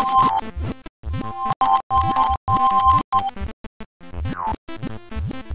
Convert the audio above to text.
なあ。